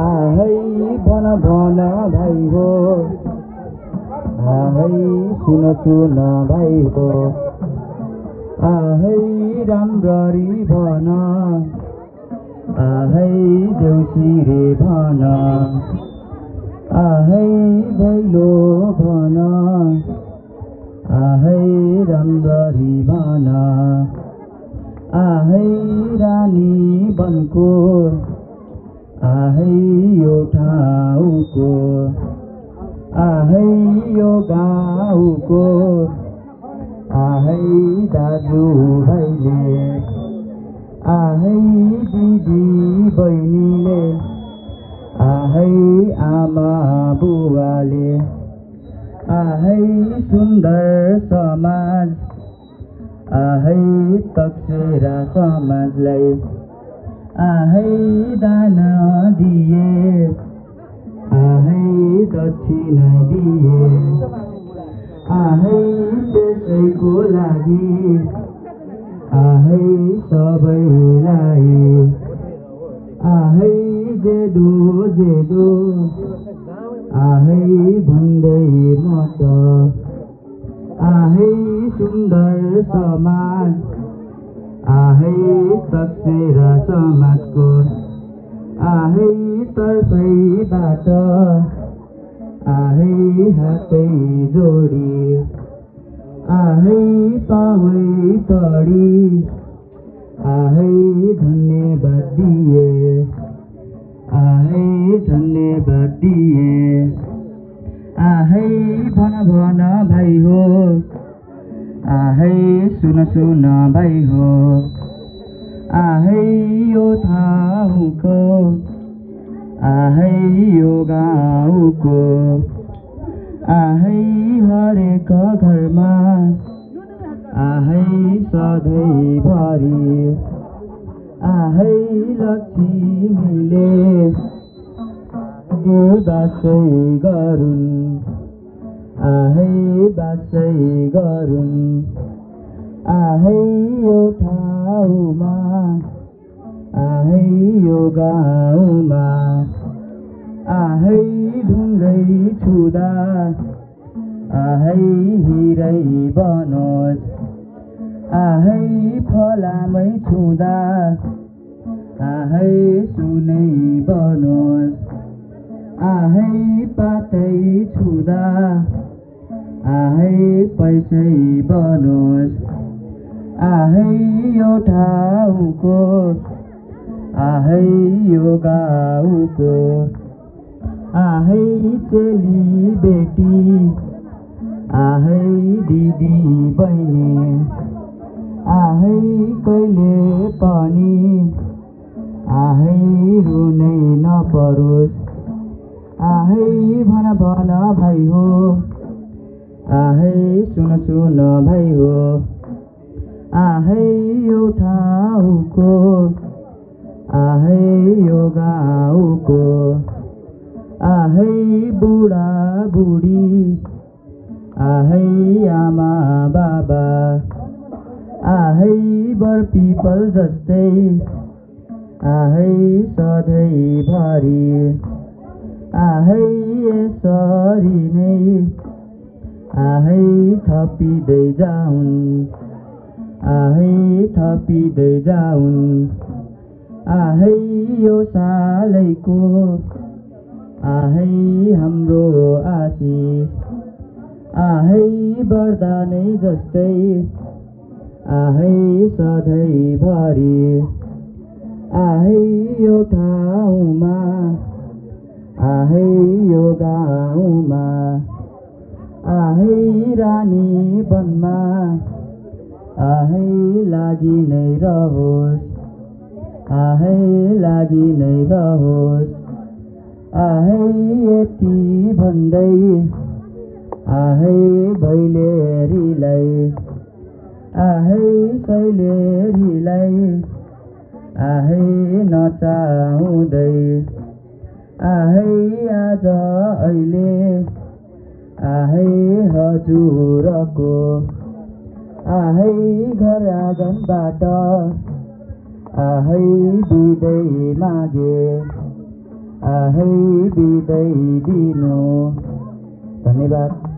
आहै भन भन भाइ हो आहै सुन सुन भाइ हो आहै राम्ररी भन। आहै देउसी रे भन। आहै भैलो भन। आहै राम्ररी भन। आहै रानी बनको। आहै यो ठाउँको आहै यो गाउँको आहै दाजु भाइले आहै दिदी बहिनीले आहै आमा बुवाले आहै सुन्दर समाज आहै तक्सेरा समाजलाई आहै दान दिए। आहै दक्षिणा दिए। आहै त्यसैको लागि। आहै सबैलाई। आहै जेदो जेदो। आहै भन्दै म त आहै सुन्दर समाज। आहै तक्सेरा समाजको. आहै तर्फैबाट आहै हातै जोडी. आहै पावै पढी आहै धन्यवाद दिए आहै धन्यवाद दिए आहै भन भन भाइ हो। आहै सुन सुन भाइ हो। आहै यो ठाउँको आहै यो गाउँको आहै हरेक घरमा आहै सधैँभरि आहै लक्ष्मीले बासै गरून्। आहै बासै गरून्। आहै यो ठाउँमा आहै यो गाउँमा। आहै ढुङ्गै छुँदा आहै हिरै बनोस्। आहै फलामै छुँदा आहै सुनै बनोस्। आहै पातै छुँदा पैसै बनोस् आहै यो ठाउँको आहै यो गाउँको आहै चेली बेटी आहै दिदी बहिनी आहै कहिले पनि आहै रुनै नपरोस्। आहै भन भन भाइ हो आहै सुन सुन भाइ हो आहै यो ठाउँको आहै यो गाउँको आहै बुढा बुढी आहै आमा बाबा आहै बर पिपल जस्तै आहै सधैँभरि आहै यसरी नै आहै थपिँदै जाउन्। आहै थपिँदै जाउन्। आहै यो सालैको आहै हाम्रो आशिष। आहै वरदानै जस्तै आहै सधैँभरि। आहै यो ठाउँमा आहै यो गाउँमा रानी वनमा आहै लागि नै रहोस्। आहै लागि नै रहोस्। आहै यति भन्दै आहै भैलेरीलाई आहै शैलेरीलाई आहै नचाउँदै आहै आज अहिले आहै हजुरको। आहै घर आँगनबाट आहै बिदै मागे। आहै बिदै दिनु। धन्यवाद।